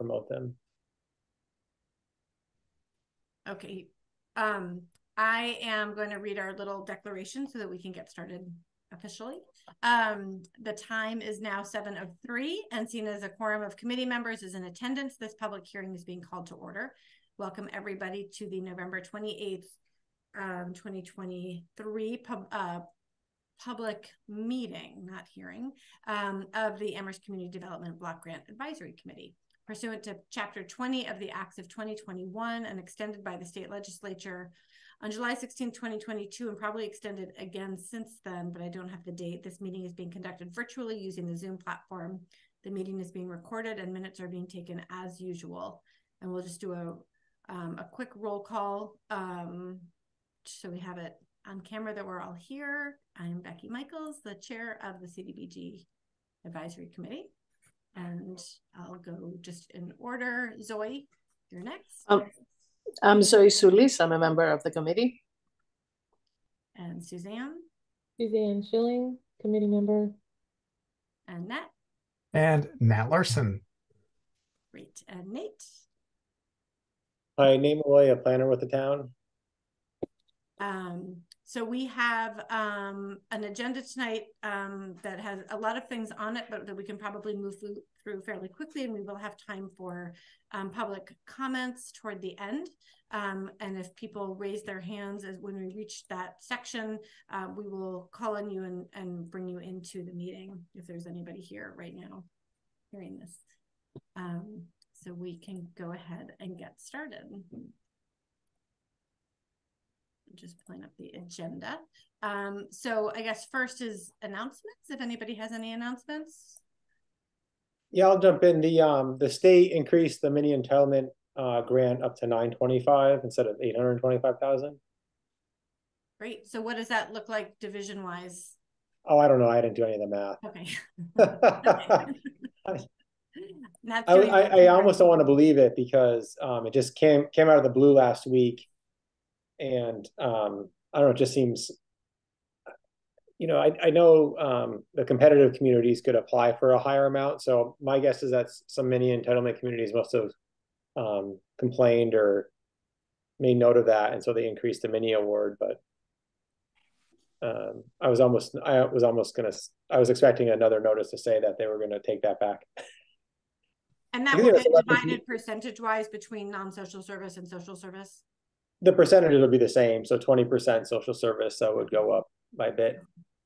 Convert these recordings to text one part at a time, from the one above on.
promote them. Okay. Um, I am going to read our little declaration so that we can get started officially. Um, the time is now seven of three, and seen as a quorum of committee members is in attendance. This public hearing is being called to order. Welcome everybody to the November 28th, um, 2023 pub, uh, public meeting, not hearing, um, of the Amherst Community Development Block Grant Advisory Committee. Pursuant to Chapter 20 of the Acts of 2021 and extended by the state legislature on July 16, 2022, and probably extended again since then, but I don't have the date. This meeting is being conducted virtually using the Zoom platform. The meeting is being recorded and minutes are being taken as usual. And we'll just do a um, a quick roll call um, so we have it on camera that we're all here. I'm Becky Michaels, the chair of the CDBG Advisory Committee. And I'll go just in order. Zoe, you're next. Um, I'm Zoe Solis. I'm a member of the committee. And Suzanne. Suzanne Schilling, committee member. And Nat. And Nat Larson. Great. And Nate. Hi, Nate Malloy, a planner with the town. Um, so we have um, an agenda tonight um, that has a lot of things on it, but that we can probably move through, fairly quickly, and we will have time for um, public comments toward the end. Um, and if people raise their hands as when we reach that section, uh, we will call on you and, and bring you into the meeting if there's anybody here right now hearing this. Um, so we can go ahead and get started just pulling up the agenda. Um, so I guess first is announcements. If anybody has any announcements. Yeah, I'll jump in. The um the state increased the mini entitlement uh grant up to nine twenty five instead of eight hundred twenty five thousand. Great. So what does that look like division wise? Oh, I don't know. I didn't do any of the math. Okay. I, I, I almost don't want to believe it because um it just came came out of the blue last week and um, I don't know, it just seems, you know, I, I know um, the competitive communities could apply for a higher amount. So my guess is that some mini entitlement communities must have um, complained or made note of that, and so they increased the mini award. But um, I was almost, I was almost gonna, I was expecting another notice to say that they were going to take that back. And that will be divided percentage wise between non-social service and social service the percentages would be the same. So 20% social service, so would go up by a bit.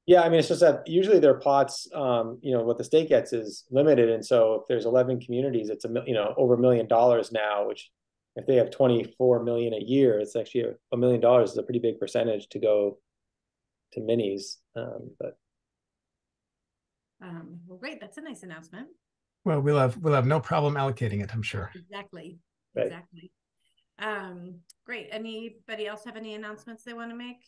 Yeah, I mean, it's just that usually their pots, um, you know, what the state gets is limited. And so if there's 11 communities, it's a, you know, over a million dollars now, which if they have 24 million a year, it's actually a, million dollars is a pretty big percentage to go to minis. Um, but. Um, well, great. That's a nice announcement. Well, we'll have, we'll have no problem allocating it, I'm sure. Exactly. Right. Exactly. Um, great. Anybody else have any announcements they want to make?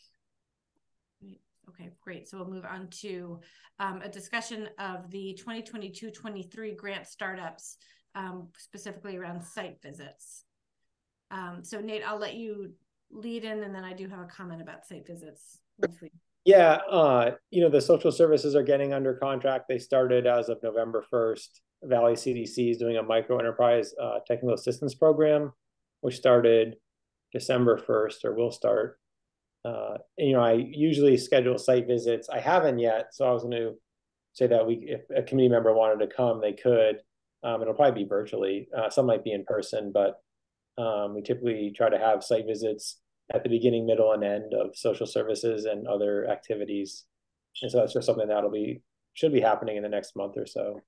Okay, great. So we'll move on to um, a discussion of the 2022-23 grant startups, um, specifically around site visits. Um, so Nate, I'll let you lead in, and then I do have a comment about site visits. Yeah, uh, you know, the social services are getting under contract. They started as of November 1st. Valley CDC is doing a micro enterprise uh, technical assistance program which started December 1st or will start. Uh, you know, I usually schedule site visits. I haven't yet, so I was going to say that we, if a committee member wanted to come, they could. Um, it'll probably be virtually. Uh, some might be in person, but um, we typically try to have site visits at the beginning, middle, and end of social services and other activities. And so that's just something that'll be should be happening in the next month or so.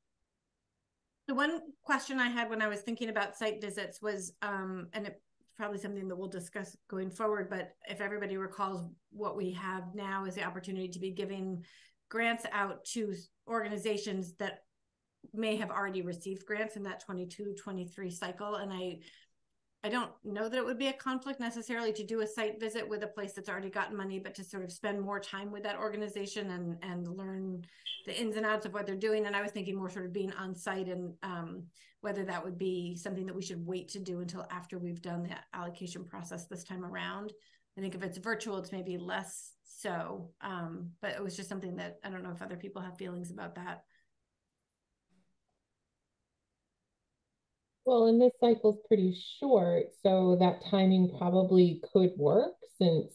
The one question I had when I was thinking about site visits was, um, and it's probably something that we'll discuss going forward, but if everybody recalls what we have now is the opportunity to be giving grants out to organizations that may have already received grants in that 22 23 cycle. And i I don't know that it would be a conflict necessarily to do a site visit with a place that's already gotten money, but to sort of spend more time with that organization and and learn the ins and outs of what they're doing. And I was thinking more sort of being on site and um, whether that would be something that we should wait to do until after we've done the allocation process this time around. I think if it's virtual, it's maybe less so. Um, but it was just something that I don't know if other people have feelings about that. Well, and this cycle's pretty short, so that timing probably could work since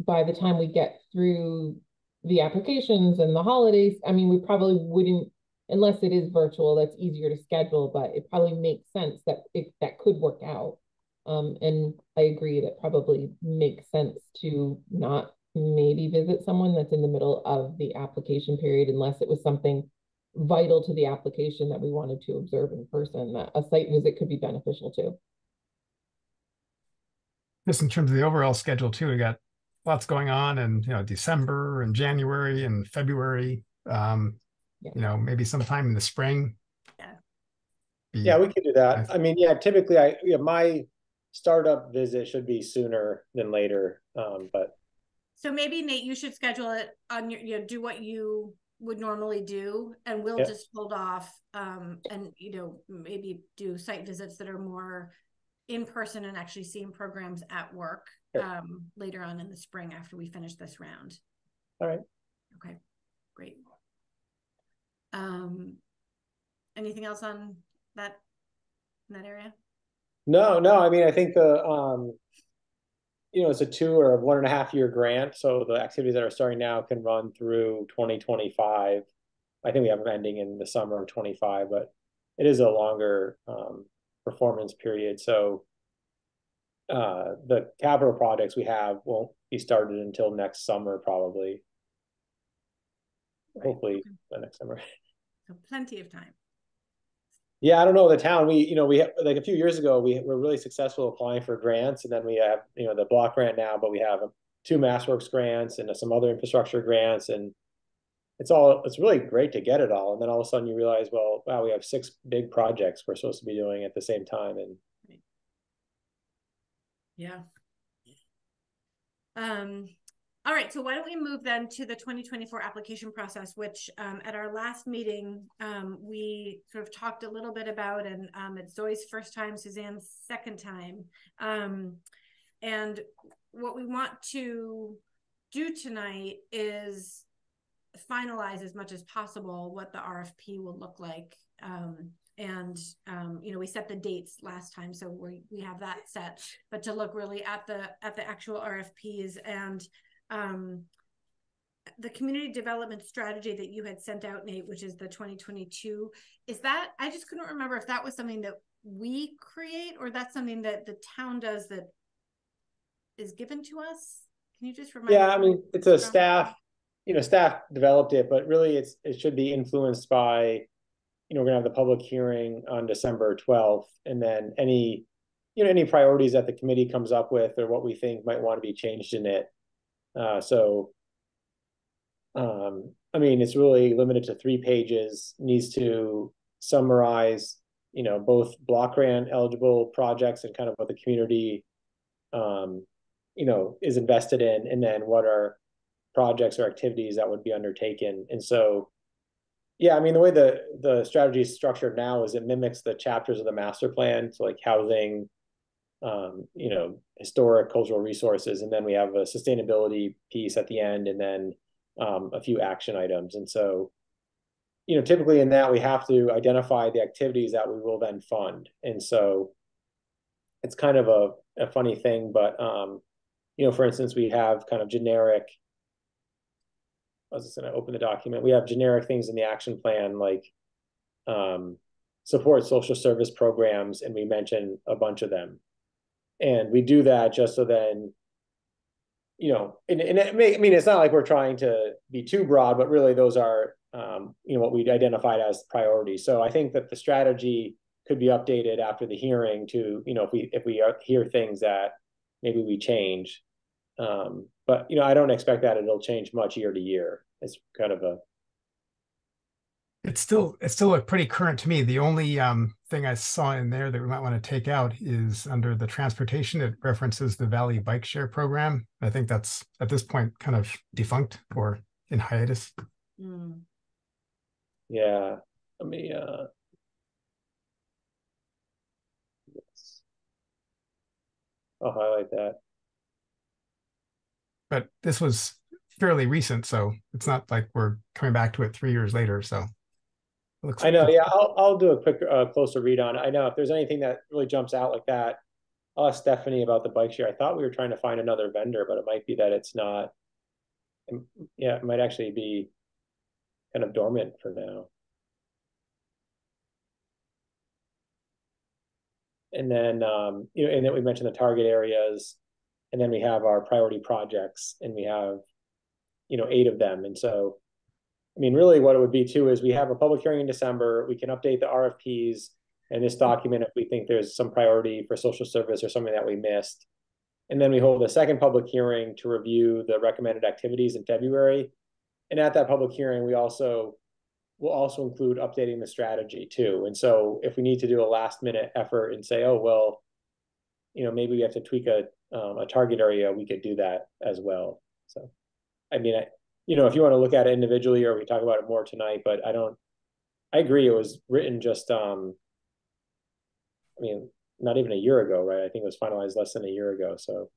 by the time we get through the applications and the holidays, I mean, we probably wouldn't, unless it is virtual, that's easier to schedule, but it probably makes sense that it, that could work out. Um, and I agree that probably makes sense to not maybe visit someone that's in the middle of the application period unless it was something vital to the application that we wanted to observe in person, that a site visit could be beneficial too. Just in terms of the overall schedule too, we got lots going on in, you know, December and January and February. Um, Yeah. you know, maybe sometime in the spring. Yeah. Be- Yeah, we could do that. Nice. I mean, yeah, typically I, yeah, my startup visit should be sooner than later. Um, but So maybe Nate, you should schedule it on your, you know, do what you would normally do, and we'll Yep. just hold off. Um, and you know, maybe do site visits that are more in person and actually seeing programs at work. Sure. Um, later on in the spring after we finish this round. All right. Okay, great. Um, anything else on that, in that area? no, no, I mean, I think the, um, you know, it's a two or one and a half year grant, so the activities that are starting now can run through twenty twenty-five. I think we have them ending in the summer of twenty-five, but it is a longer, um, performance period, so uh, the capital projects we have won't be started until next summer, probably. Right, Hopefully, okay. the next summer. So plenty of time. Yeah, I don't know, the town, we, you know, we, like a few years ago, we were really successful applying for grants, and then we have, you know, the block grant now, but we have two MassWorks grants and some other infrastructure grants, and it's all, it's really great to get it all, and then all of a sudden you realize, well, wow, we have six big projects we're supposed to be doing at the same time, and Yeah. Um, all right, so why don't we move then to the twenty twenty-four application process, which um at our last meeting, um, we sort of talked a little bit about and um it's Zoe's first time, Suzanne's second time. Um, and what we want to do tonight is finalize as much as possible what the RFP will look like. Um, and um, you know, we set the dates last time, so we we have that set. But to look really at the at the actual RFPs and um, the community development strategy that you had sent out, Nate, which is the 2022, is that I just couldn't remember if that was something that we create or that's something that the town does that is given to us. Can you just remind? yeah, me I mean, it's a staff, you know, staff developed it, but really it's, it should be influenced by, you know, we're gonna have the public hearing on December twelfth, and then any, you know, any priorities that the committee comes up with or what we think might want to be changed in it. Uh, so, um, I mean, it's really limited to three pages, needs to summarize, you know, both block grant eligible projects and kind of what the community, um, you know, is invested in, and then what are projects or activities that would be undertaken. And so, yeah, I mean, the way the the strategy is structured now is it mimics the chapters of the master plan, so like housing, um, you know, historic cultural resources, and then we have a sustainability piece at the end, and then um, a few action items. And so, you know, typically in that we have to identify the activities that we will then fund. And so, it's kind of a a funny thing, but um, you know, for instance, we have kind of generic. I was just gonna open the document. We have generic things in the action plan like um, support social service programs, and we mention a bunch of them. And we do that just so then, you know, and, and it may, I mean, it's not like we're trying to be too broad, but really those are, um, you know, what we identified as priorities. So I think that the strategy could be updated after the hearing to, you know, if we, if we are- hear things that maybe we change. Um, but, you know, I don't expect that it'll change much year to year. It's kind of a, It's still, it's still look pretty current to me. The only um thing I saw in there that we might want to take out is under the transportation, it references the Valley Bike Share Program. I think that's at this point kind of defunct or in hiatus. Mm. yeah, let me, uh. yes. I'll highlight that. But this was fairly recent, so it's not like we're coming back to it three years later, so. Looks I know, like- yeah, I'll, I'll do a quick, uh, closer read on it. I know if there's anything that really jumps out like that, I'll ask Stephanie about the bike share. I thought we were trying to find another vendor, but it might be that it's not. Um, Yeah, it might actually be kind of dormant for now. And then, um, you know, and then we mentioned the target areas, and then we have our priority projects, and we have, you know, eight of them, and so. I mean, really what it would be too is we have a public hearing in December, we can update the RFPs and this document if we think there's some priority for social service or something that we missed. And then we hold a second public hearing to review the recommended activities in February. And at that public hearing, we also will also include updating the strategy too. And so if we need to do a last minute effort and say, oh, well, you know, maybe we have to tweak a, um, a target area, we could do that as well. So, I mean, I, you know, if you want to look at it individually or we talk about it more tonight, but I don't, I agree, it was written just, um, I mean, not even a year ago, right? I think it was finalized less than a year ago, so.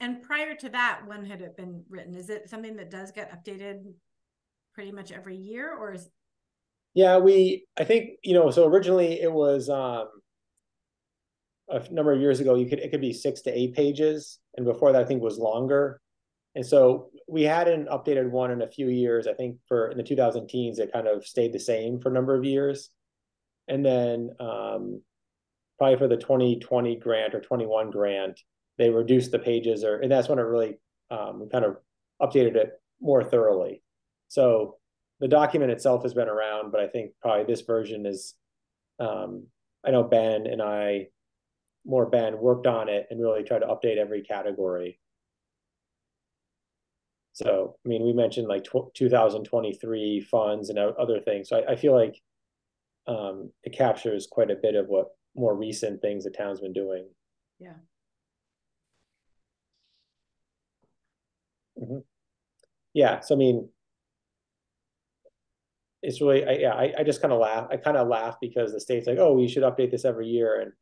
And prior to that, when had it been written? Is it something that does get updated pretty much every year or is, Yeah, we, I think, you know, so originally it was, um, a number of years ago, you could, it could be six to eight pages, and before that, I think was longer. And so we hadn't updated one in a few years, I think for, in the two thousand teens, it kind of stayed the same for a number of years. And then, um, probably for the twenty twenty grant or twenty-one grant, they reduced the pages or, and that's when it really, um, kind of updated it more thoroughly. So the document itself has been around, but I think probably this version is, um, I know Ben and I, more Ben, worked on it and really tried to update every category. So, I mean, we mentioned like tw- two thousand twenty-three funds and other things, so I, I feel like um, it captures quite a bit of what more recent things the town's been doing. Yeah. Mhm. Yeah, so I mean, it's really, I, yeah, I, I just kind of laugh, I kind of laugh because the state's like, oh, we should update this every year, and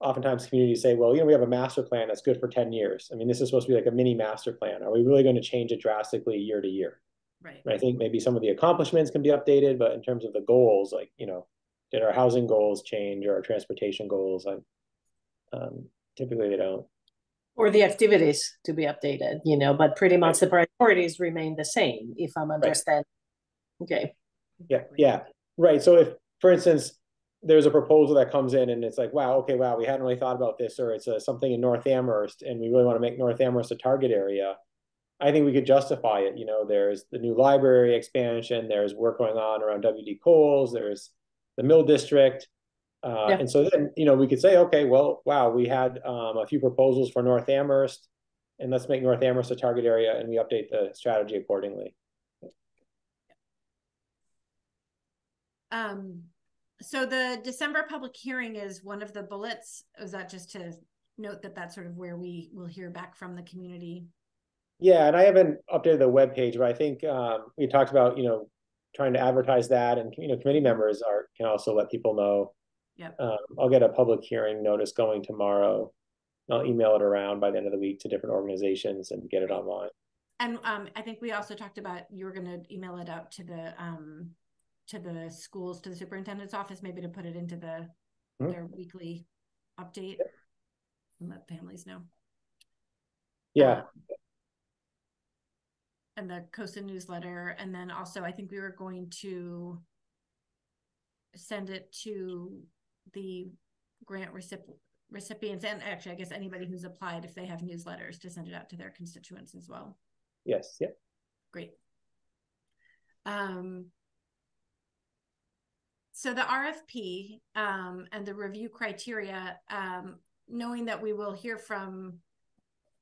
oftentimes communities say, well, you know, we have a master plan that's good for ten years. I mean, this is supposed to be like a mini master plan. Are we really going to change it drastically year to year? right? And I think maybe some of the accomplishments can be updated, but in terms of the goals, like, you know, did our housing goals change or our transportation goals? And um, typically they don't. Or the activities to be updated, you know, but pretty much the priorities remain the same, if I'm understanding. Okay, Yeah, yeah, right. So if, for instance, there's a proposal that comes in and it's like, wow, okay, wow, we hadn't really thought about this, or it's a, something in North Amherst and we really want to make North Amherst a target area. I think we could justify it. You know, there's the new library expansion, there's work going on around WD Cowls, there's the Mill District. Uh, Yeah. and so then, you know, we could say, okay, well, wow, we had um, a few proposals for North Amherst, and let's make North Amherst a target area and we update the strategy accordingly. Um, so the December public hearing is one of the bullets. Is that just to note that that's sort of where we will hear back from the community? Yeah, and I haven't updated the webpage, but I think um, we talked about, you know, trying to advertise that and, you know, committee members are, can also let people know. Yep. Um, I'll get a public hearing notice going tomorrow. I'll email it around by the end of the week to different organizations and get it online. And um, I think we also talked about you were going to email it out to the um, to the schools, to the superintendent's office, maybe to put it into the Mhm. their weekly update and let families know. Yeah, Um, and the COSA newsletter, and then also I think we were going to send it to the grant recip- recipients, and actually, I guess anybody who's applied, if they have newsletters, to send it out to their constituents as well. yes, yeah. Great. Um, so the RFP um, and the review criteria, um, knowing that we will hear from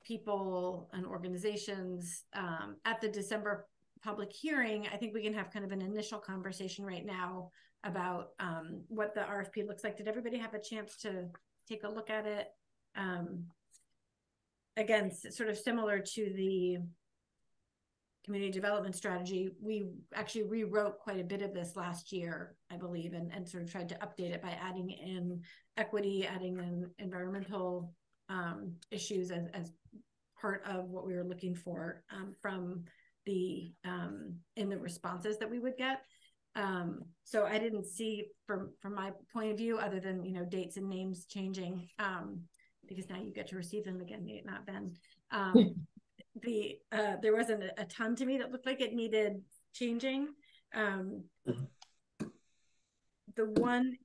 people and organizations um, at the December public hearing, I think we can have kind of an initial conversation right now about um, what the RFP looks like. Did everybody have a chance to take a look at it? Um, again, sort of similar to the community development strategy, we actually rewrote quite a bit of this last year, I believe, and, and sort of tried to update it by adding in equity, adding in environmental um, issues as, as part of what we were looking for um, from the um in the responses that we would get. Um, so I didn't see from from my point of view, other than you know dates and names changing, um, because now you get to receive them again, not Ben. Um, the uh, there wasn't a, ton to me that looked like it needed changing. Um, the one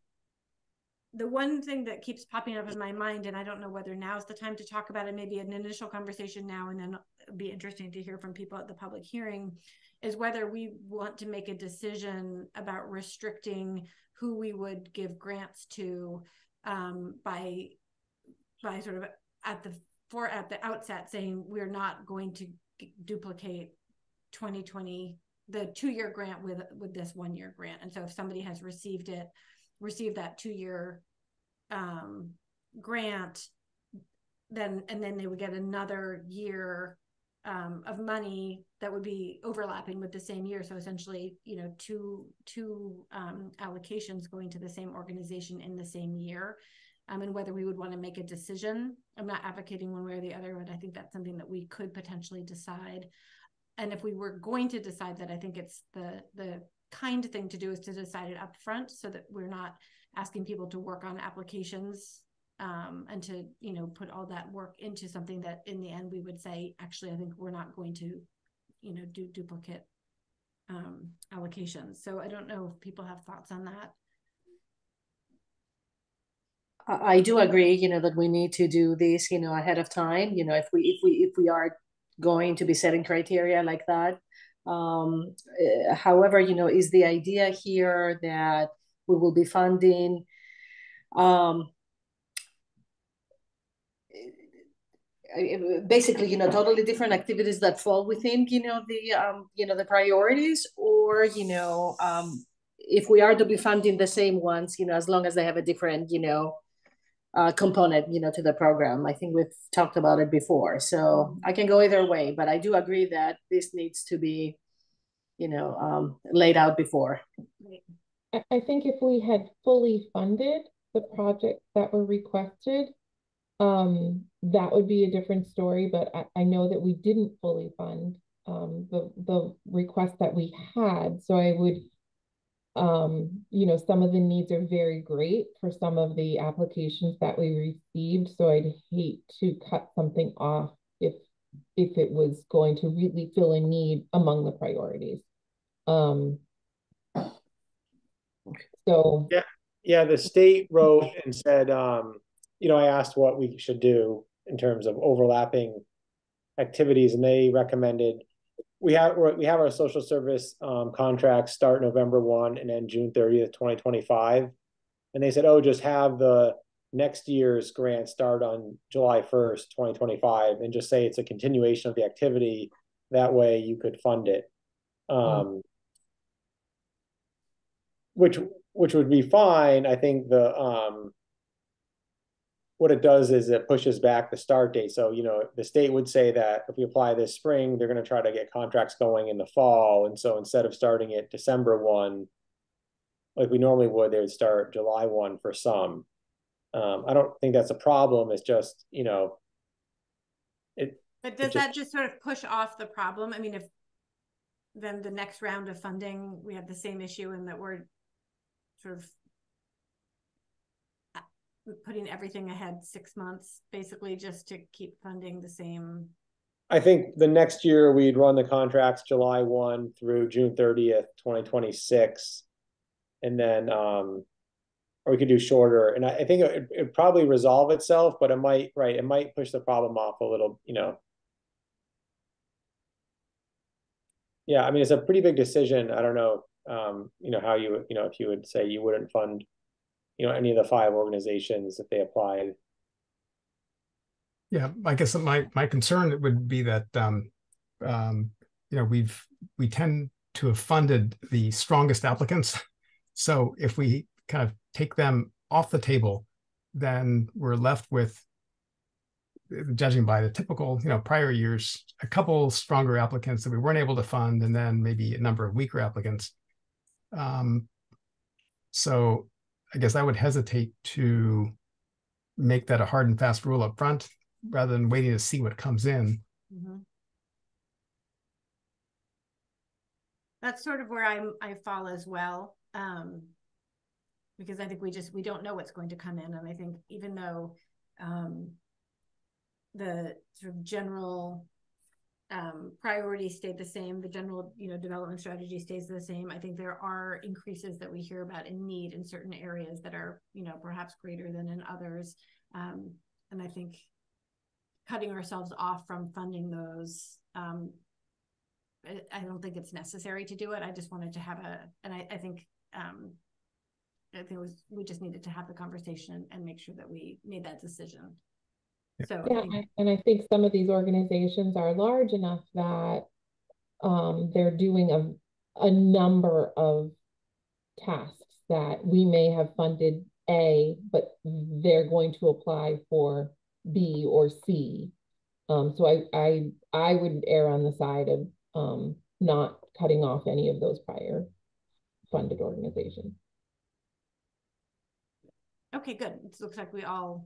the one thing that keeps popping up in my mind, and I don't know whether now is the time to talk about it, maybe an initial conversation now, and then it'd be interesting to hear from people at the public hearing, is whether we want to make a decision about restricting who we would give grants to um, by by sort of at the for at the outset saying we're not going to duplicate 2020 the two year grant with with this one year grant and so if somebody has received it received that two year um, grant then and then they would get another year um, of money that would be overlapping with the same year. So essentially, you know, two two um, allocations going to the same organization in the same year, um, and whether we would want to make a decision. I'm not advocating one way or the other, but I think that's something that we could potentially decide. And if we were going to decide that, I think it's the the kind thing to do is to decide it up front so that we're not asking people to work on applications um, and to you know put all that work into something that in the end we would say actually i think we're not going to you know do duplicate um, allocations so i don't know if people have thoughts on that I do agree, you know, that we need to do this, you know, ahead of time. You know, if we if we if we are going to be setting criteria like that. Um, uh, however, you know, is the idea here that we will be funding um, basically you know totally different activities that fall within you know the um you know the priorities or you know um if we are to be funding the same ones you know as long as they have a different you know uh, component you know to the program. I think we've talked about it before. So i can go either way but i do agree that this needs to be you know um laid out before. I think if we had fully funded the projects that were requested um, that would be a different story, but I, I know that we didn't fully fund um, the, the request that we had. So I would, um, you know, some of the needs are very great for some of the applications that we received. So I'd hate to cut something off if if it was going to really fill a need among the priorities. Um, so yeah, yeah, the state wrote and said, um, you know, I asked what we should do in terms of overlapping activities, and they recommended we have we have our social service um, contracts start November one and end June thirtieth, twenty twenty five, and they said, oh, just have the next year's grant start on July first, twenty twenty five, and just say it's a continuation of the activity. That way, you could fund it. Um, mm. Which which would be fine. I think the um, what it does is it pushes back the start date. So, you know, the state would say that if we apply this spring, they're going to try to get contracts going in the fall. And so instead of starting it December 1, like we normally would, they would start July 1 for some. Um, I don't think that's a problem. It's just, you know, it. But does it just, that just sort of push off the problem? I mean, if then the next round of funding, we have the same issue in that we're sort of putting everything ahead six months, basically just to keep funding the same. I think the next year we'd run the contracts July one through June thirtieth, twenty twenty six, and then um, or we could do shorter. And I, I think it it probably resolve itself, but it might right, it might push the problem off a little, you know. Yeah, I mean it's a pretty big decision. I don't know, um, you know, how you you know if you would say you wouldn't fund you know, any of the five organizations if they applied. Yeah, I guess my my concern would be that um, um, you know we've we tend to have funded the strongest applicants. So if we kind of take them off the table, then we're left with, judging by the typical you know prior years, a couple stronger applicants that we weren't able to fund, and then maybe a number of weaker applicants. Um, so I guess I would hesitate to make that a hard and fast rule up front rather than waiting to see what comes in. Mhm. that's sort of where I'm, I fall as well. Um, because I think we just, we don't know what's going to come in. And I think even though, um, the sort of general, um, priorities stayed the same, the general, you know, development strategy stays the same. I think there are increases that we hear about in need in certain areas that are, you know, perhaps greater than in others. Um, and I think cutting ourselves off from funding those, um, I, I don't think it's necessary to do it. I just wanted to have a, and I, I think, um, I think it was, we just needed to have the conversation and make sure that we made that decision. So, Yeah, think- and I think some of these organizations are large enough that um, they're doing a, a number of tasks that we may have funded A, but they're going to apply for B or C. Um, so I, I, I would err on the side of um, not cutting off any of those prior funded organizations. okay, good. It looks like we all ag-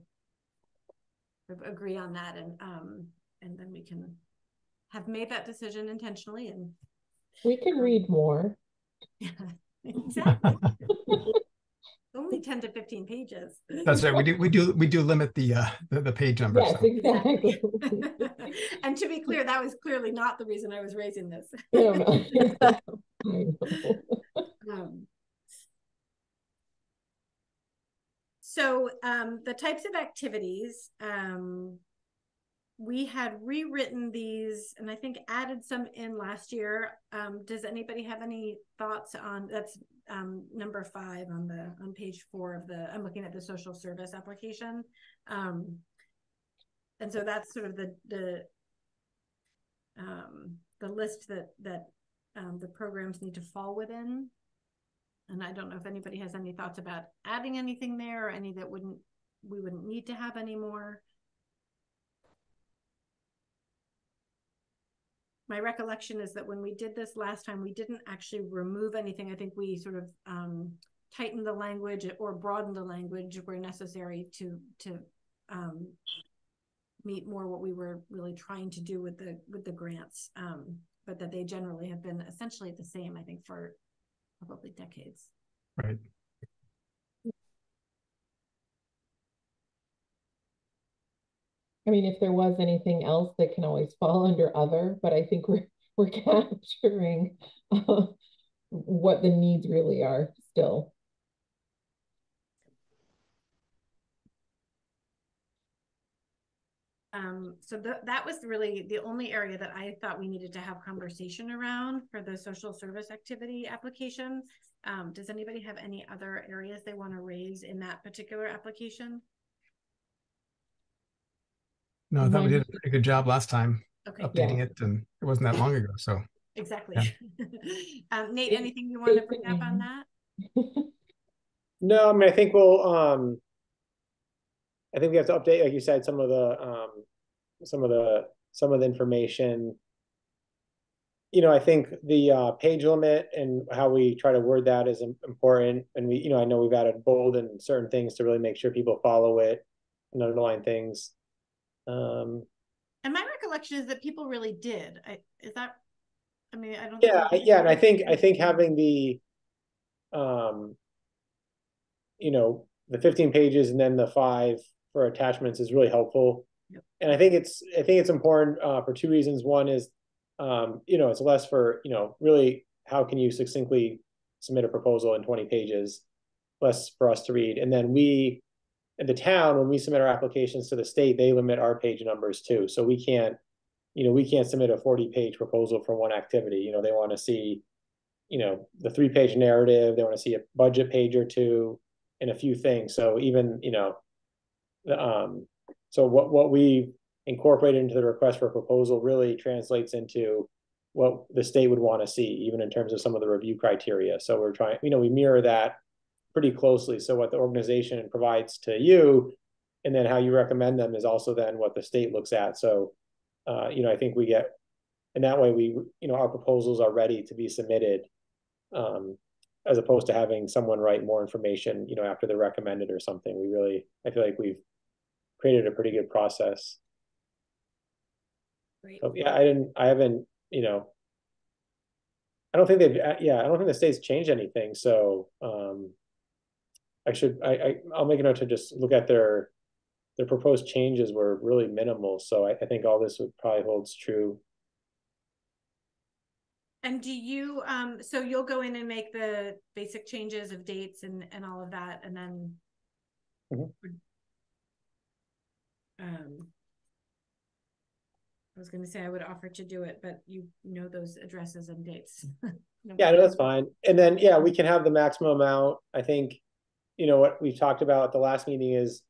agree on that and, um, and then we can have made that decision intentionally and We can read more. exactly. Only ten to fifteen pages. That's right. We do, we do, we do limit the, uh, the, the page number. Yes, so. exactly. And to be clear, that was clearly not the reason I was raising this. No, no. I know. Um, So um, the types of activities, um, we had rewritten these and I think added some in last year. Um, does anybody have any thoughts on that's um, number five on the on page four of the I'm looking at the social service application. Um, and so that's sort of the the um, the list that that the programs need to fall within. And I don't know if anybody has any thoughts about adding anything there or any that wouldn't, we wouldn't need to have anymore. My recollection is that when we did this last time, we didn't actually remove anything. I think we sort of um, tightened the language or broadened the language where necessary to to um, meet more what we were really trying to do with the with the grants. Um, but that they generally have been essentially the same, I think, for probably decades. Right. I mean, if there was anything else that can always fall under other, but I think we're, we're capturing uh, what the needs really are still. Um, so th- that was really the only area that I thought we needed to have conversation around for the social service activity application. Um, does anybody have any other areas they want to raise in that particular application? No, I thought we did a pretty good job last time Okay, updating it and it wasn't that long ago. So exactly. um, Nate, anything you want to bring up on that? No, I mean, I think we'll, um, I think we have to update, like you said, some of the, um, some of the, some of the information. You know, I think the, uh, page limit and how we try to word that is important. And we, you know, I know we've added bold and certain things to really make sure people follow it and underline things. Um, And my recollection is that people really did. I, is that, I mean, I don't. Yeah, yeah, and I think, I think having the, um, you know, the fifteen pages and then the five for attachments is really helpful. Yep. And I think it's, I think it's important, uh, for two reasons. One is, um, you know, it's less for, you know, really, how can you succinctly submit a proposal in twenty pages? Less for us to read, and then we, at the town, when we submit our applications to the state, they limit our page numbers too, so we can't you know, we can't submit a forty-page proposal for one activity, you know, they wanna see, you know, the three-page narrative, they wanna see a budget page or two and a few things, so even, you know, um, so what, what we incorporated into the request for proposal really translates into what the state would wanna see, even in terms of some of the review criteria, so we're trying, you know, we mirror that pretty closely, so what the organization provides to you and then how you recommend them is also then what the state looks at, so uh, you know, I think we get, and that way we, you know, our proposals are ready to be submitted. Um, as opposed to having someone write more information, you know, after they're recommended or something. We really, I feel like we've created a pretty good process. Great. So, yeah, I didn't, I haven't, you know. I don't think they've, uh, yeah, I don't think the state's changed anything, so, um. I should, I, I, I'll make a note to just look at their, their proposed changes were really minimal, so I, I think all this would probably holds true. And do you, um, so you'll go in and make the basic changes of dates and, and all of that, and then. Mhm. Um. I was gonna say I would offer to do it, but you know those addresses and dates. No Yeah, no, that's fine. And then, yeah, we can have the maximum amount. I think, you know, what we talked about at the last meeting is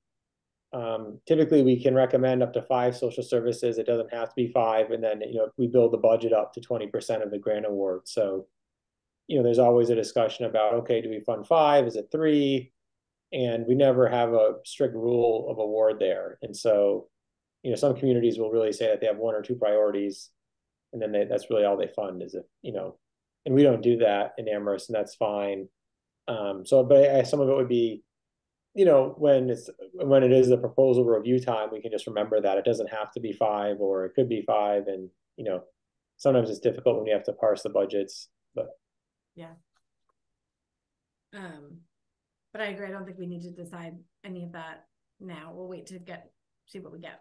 um, typically we can recommend up to five social services. It doesn't have to be five. And then, you know, we build the budget up to twenty percent of the grant award. So, you know, there's always a discussion about, okay, do we fund five? Is it three? And we never have a strict rule of award there. And so, you know, some communities will really say that they have one or two priorities. And then they, that's really all they fund is if, you know, and we don't do that in Amherst, and that's fine. Um, so, but I, some of it would be, you know, when it's when it is the proposal review time, we can just remember that it doesn't have to be five, or it could be five, and you know, sometimes it's difficult when you have to parse the budgets. But yeah. Um, but I agree, I don't think we need to decide any of that now. We'll wait to get, see what we get.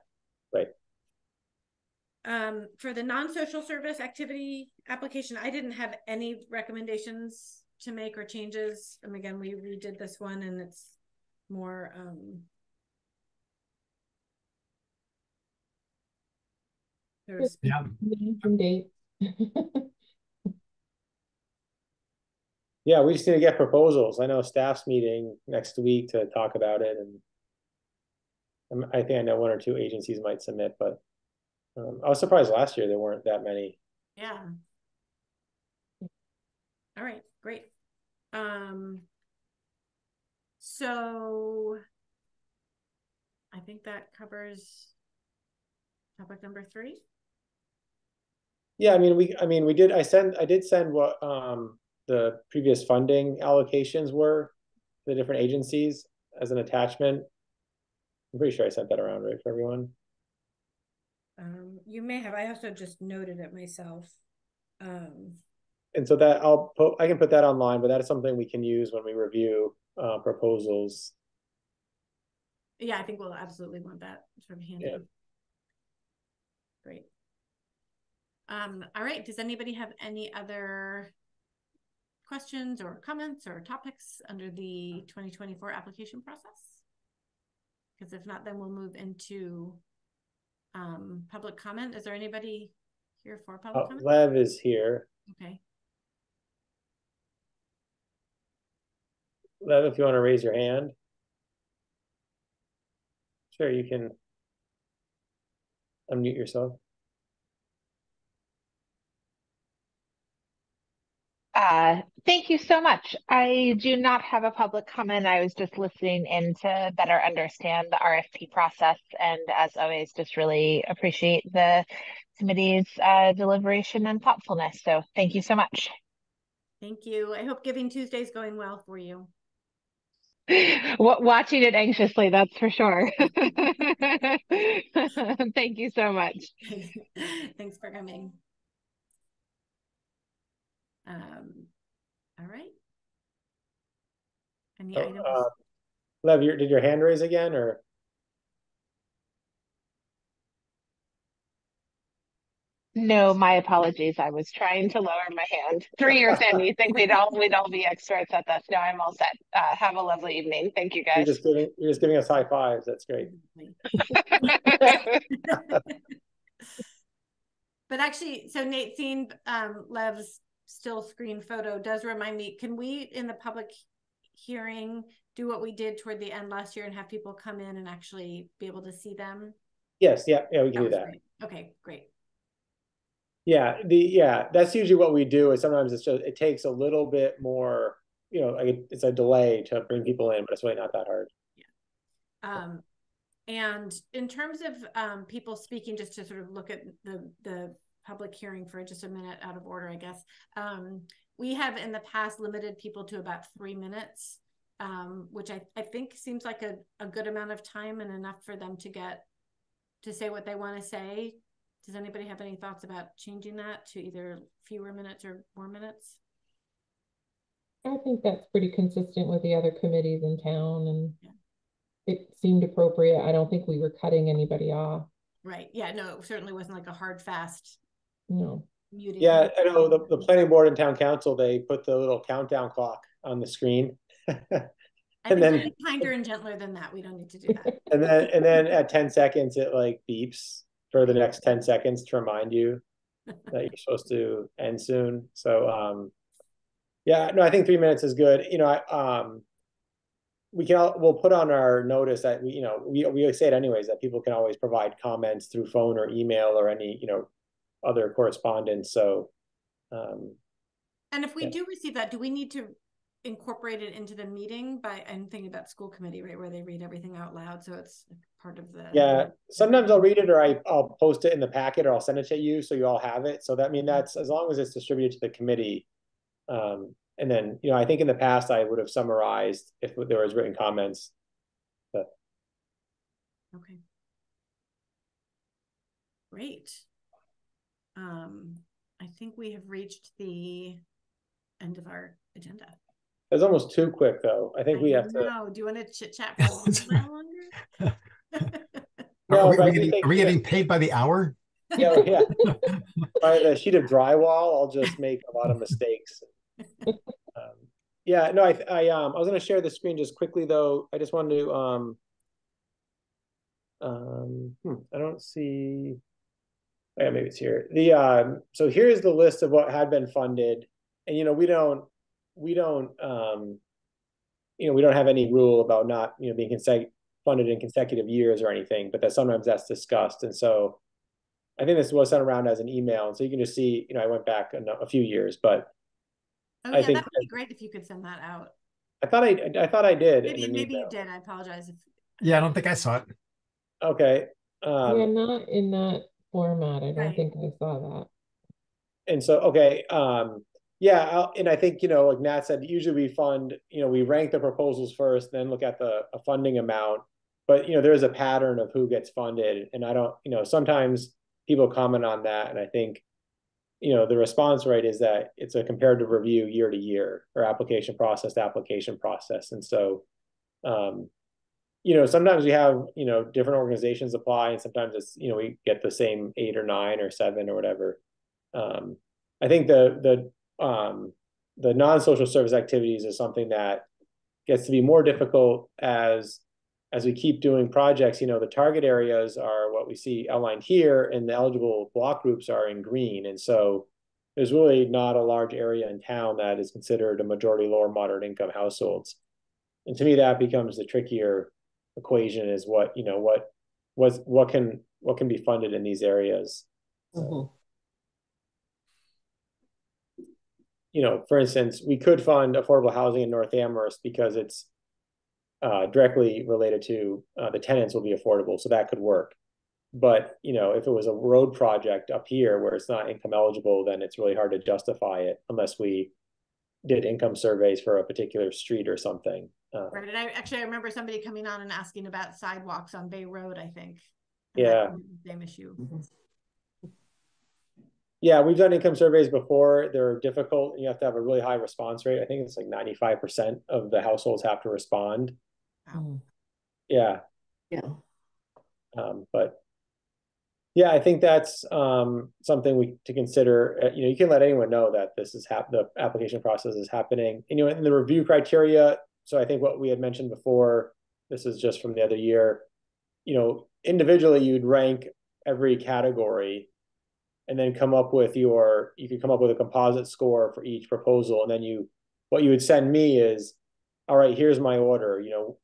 Right. Um, for the non-social service activity application, I didn't have any recommendations to make or changes. And again, we redid this one and it's more, um. There's, Yeah, Names and dates. yeah, we just need to get proposals. I know staff's meeting next week to talk about it, and I think I know one or two agencies might submit, but um, I was surprised last year there weren't that many. yeah. All right, great. Um. So. I think that covers. Topic number three. Yeah, I mean, we, I mean, we did, I sent, I did send what, um, the previous funding allocations were, to the different agencies as an attachment. I'm pretty sure I sent that around, right, for everyone? Um, you may have, I also just noted it myself. Um, And so that, I'll put, I can put that online, but that is something we can use when we review, uh, proposals. yeah, I think we'll absolutely want that sort of handy. Yeah. Great. Um, all right, does anybody have any other questions or comments or topics under the twenty twenty-four application process? Because if not, then we'll move into um, public comment. Is there anybody here for public Uh, comment? Lev is here. Okay, Lev, if you want to raise your hand. Sure, you can unmute yourself. Uh, thank you so much. I do not have a public comment. I was just listening in to better understand the RFP process. And as always, just really appreciate the committee's uh, deliberation and thoughtfulness. So thank you so much. thank you. I hope Giving Tuesday is going well for you. Watching it anxiously, that's for sure. Thank you so much. Thanks for coming. Um, all right. Any So, items? uh, Lev, your, did your hand raise again, or? No, my apologies. I was trying to lower my hand. Three years in, you think we'd all we'd all be experts at this. No, I'm all set. Uh, have a lovely evening. Thank you, guys. You're just giving, you're just giving us high fives. That's great. But actually, so Nate, seeing um Lev's still screen photo does remind me, can we in the public hearing do what we did toward the end last year and have people come in and actually be able to see them? Yes, yeah, yeah, we can do that. great. Okay, great. Yeah, the, yeah, that's usually what we do is sometimes it's just, it takes a little bit more, you know, like it's a delay to bring people in, but it's really not that hard. yeah Um, and in terms of um, people speaking, just to sort of look at the the public hearing for just a minute out of order, I guess. Um, we have in the past limited people to about three minutes, um, which I, I think seems like a, a good amount of time and enough for them to get to say what they want to say. Does anybody have any thoughts about changing that to either fewer minutes or more minutes? I think that's pretty consistent with the other committees in town and Yeah. it seemed appropriate. I don't think we were cutting anybody off, Right, yeah, no, it certainly wasn't like a hard, fast no. muting. Yeah, I know the, the planning board and town council, they put the little countdown clock on the screen. I and think then- we're kinder and gentler than that. We don't need to do that. And then, and then at ten seconds, it like beeps for the next ten seconds to remind you that you're supposed to end soon. So, um, yeah, no, I think three minutes is good. You know, I, um, we can, all we'll put on our notice that we, you know, we, we say it anyways, that people can always provide comments through phone or email or any, you know, other correspondence. So, um, And if we Yeah. do receive that, do we need to incorporate it into the meeting by, I'm thinking about school committee, right, where they read everything out loud, so it's part of the. Yeah, sometimes I'll read it or I, I'll post it in the packet or I'll send it to you, so you all have it. So that, I mean, that's, as long as it's distributed to the committee. Um, and then, you know, I think in the past I would have summarized if there was written comments. But... Okay. Great. Um, I think we have reached the end of our agenda. It was almost too quick, though. I think we have to. No, do you want to chit chat for a little longer? No, Are we, are we getting, are we getting paid by the hour? Yeah, yeah. By the sheet of drywall, I'll just make a lot of mistakes. Um, Yeah, no, I, I, um, I was gonna share the screen just quickly, though. I just wanted to, um. Um, hmm, I don't see. Oh, Yeah, maybe it's here. The, um, so here's the list of what had been funded. And, you know, we don't, we don't, um. You know, we don't have any rule about not, you know, being consec- funded in consecutive years or anything, but that sometimes that's discussed, and so. I think this was sent around as an email, and so you can just see, you know, I went back a, a few years, but Oh, I think that would be great if you could send that out. I thought I, I thought I did. in Maybe, an maybe you did. I apologize if. Yeah, I don't think I saw it. Okay, Yeah, um, not in that format. I don't Right. think I saw that. and so, okay, um, yeah, I'll- and I think, you know, like Nat said, usually we fund, you know, we rank the proposals first, then look at the, a funding amount. But, you know, there's a pattern of who gets funded, and I don't, you know, sometimes people comment on that, and I think. You know, the response rate is that it's a comparative review year to year, or application process to application process, and so. Um, you know, sometimes we have, you know, different organizations apply, and sometimes it's, you know, we get the same eight or nine or seven or whatever. Um, I think the, the, um, the non-social service activities is something that gets to be more difficult as, as we keep doing projects, you know, the target areas are what we see outlined here, and the eligible block groups are in green, and so there's really not a large area in town that is considered a majority lower moderate income households. And to me, that becomes the trickier equation is what, you know, what, was, what can, what can be funded in these areas? Mhm. you know, for instance, we could fund affordable housing in North Amherst because it's uh, directly related to uh, the tenants will be affordable, so that could work. But, you know, if it was a road project up here where it's not income eligible, then it's really hard to justify it unless we did income surveys for a particular street or something. Uh, Right, and I actually, I remember somebody coming on and asking about sidewalks on Bay Road, I think. Yeah. Same issue. Yeah, we've done income surveys before. They're difficult. You have to have a really high response rate. I think it's like ninety-five percent of the households have to respond. Mm. Yeah, Yeah. um, but yeah, I think that's um something we to consider. Uh, you know, you can let anyone know that this is hap- the application process is happening. And, you know, in the review criteria. So I think what we had mentioned before, this is just from the other year. You know, individually, you'd rank every category and then come up with your you could come up with a composite score for each proposal and then you what you would send me is all right here's my order you know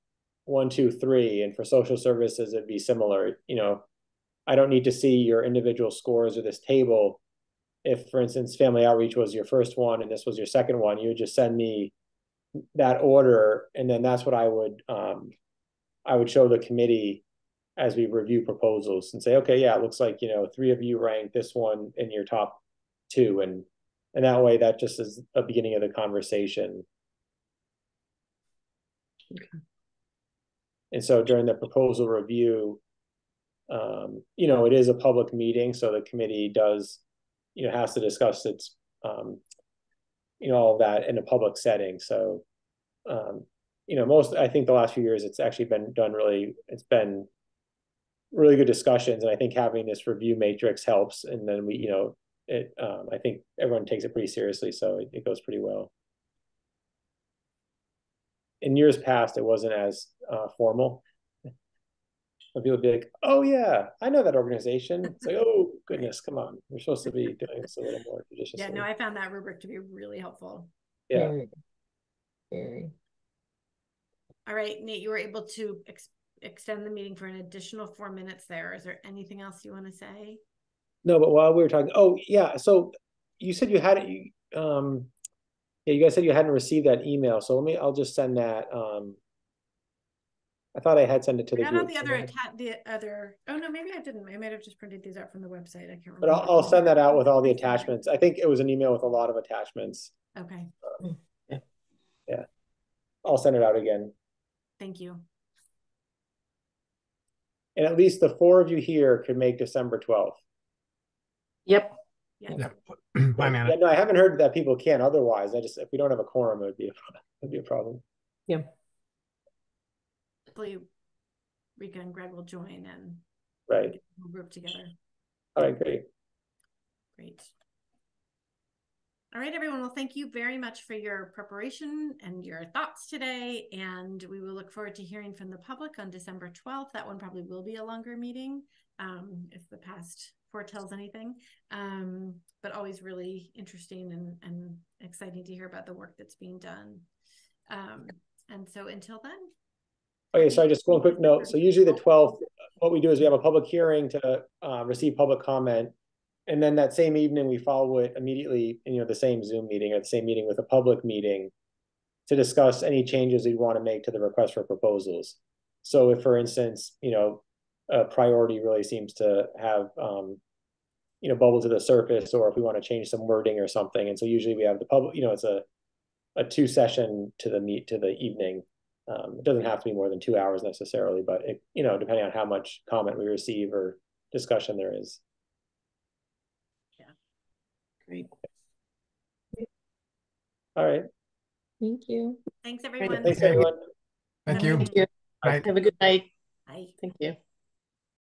one two three and for social services it'd be similar you know i don't need to see your individual scores or this table if for instance family outreach was your first one and this was your second one you would just send me that order and then that's what i would um i would show the committee as we review proposals and say, okay, yeah, it looks like, you know, three of you ranked this one in your top two and and that way that just is a beginning of the conversation. Okay. And so during the proposal review, um, you know, it is a public meeting, so the committee does, you know, has to discuss its, um, you know, all of that in a public setting, so, um, you know, most, I think the last few years, it's actually been done really, it's been really good discussions, and I think having this review matrix helps, and then we, you know, it, um, I think everyone takes it pretty seriously, so it, it goes pretty well. In years past, it wasn't as, uh, formal. And people would be like, oh yeah, I know that organization. It's like, oh goodness, come on. We're supposed to be doing this a little more judiciously. Yeah, no, I found that rubric to be really helpful. Yeah, Very, very. All right, Nate, you were able to ex- extend the meeting for an additional four minutes there. Is there anything else you want to say? no, but while we were talking, oh yeah, so you said you hadn't, you, um, yeah, you guys said you hadn't received that email, so let me, I'll just send that, um. I thought I had sent it to the Not on group. the other atta- the other, oh no, maybe I didn't. I might have just printed these out from the website. I can't remember. But I'll, I'll send that out with all the attachments. I think it was an email with a lot of attachments. Okay, um, Yeah. I'll send it out again. thank you. And at least the four of you here could make December twelfth. Yep. Yeah. Yeah. Bye, Yeah, man. no, I haven't heard that people can otherwise. I just, if we don't have a quorum, it would be, a it'd be a problem. Hopefully Rika and Greg will join and Right. we'll group together. All right, great. Great. All right, everyone. Well, thank you very much for your preparation and your thoughts today. And we will look forward to hearing from the public on December 12th. That one probably will be a longer meeting um, if the past foretells anything. Um, but always really interesting and, and exciting to hear about the work that's being done. Um, and so until then, Okay, sorry, just one quick note. So usually the twelfth, what we do is we have a public hearing to uh receive public comment. And then that same evening, we follow it immediately, you know, the same Zoom meeting or the same meeting with a public meeting. To discuss any changes we want to make to the request for proposals. So if, for instance, you know, a priority really seems to have um. You know, bubble to the surface, or if we want to change some wording or something, and so usually we have the public, you know, it's a. A two session to the meet to the evening. Um, it doesn't have to be more than two hours necessarily, but it, you know, depending on how much comment we receive or discussion there is. Yeah. Great. All right, Thank you. thanks, everyone. thanks everyone. Thank Have a you. Thank you. Have a good night. Bye. Thank you.